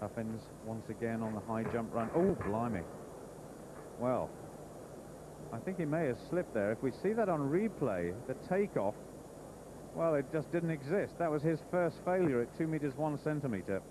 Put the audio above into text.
Huffins once again on the high jump run. Oh, blimey. Well, I think he may have slipped there. If we see that on replay, the takeoff, well, it just didn't exist. That was his first failure at 2 meters 1 centimeter.